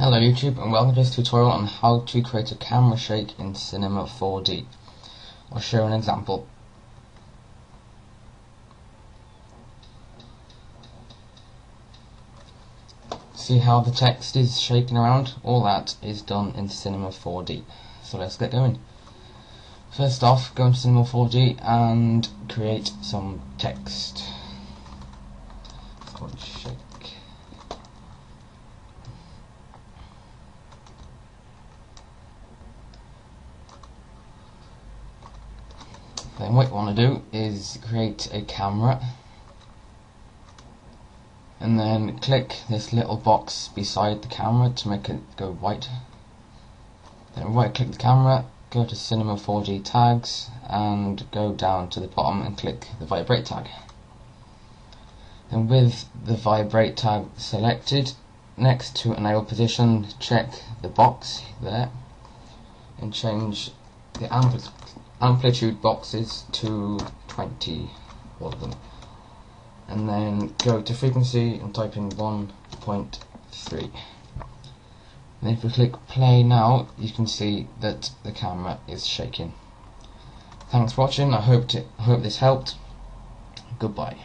Hello YouTube and welcome to this tutorial on how to create a camera shake in Cinema 4D. I'll show an example. See how the text is shaking around? All that is done in Cinema 4D. So let's get going. First off, go into Cinema 4D and create some text. Shake. Then what you want to do is create a camera and then click this little box beside the camera to make it go white. Then right click the camera, go to Cinema 4D tags and go down to the bottom and click the vibrate tag. Then with the vibrate tag selected, next to enable position check the box there and change the ampli amplitude boxes to 20 all of them. And then go to frequency and type in 1.3 and if we click play now you can see that the camera is shaking. Thanks for watching. I hope, to, I hope this helped. Goodbye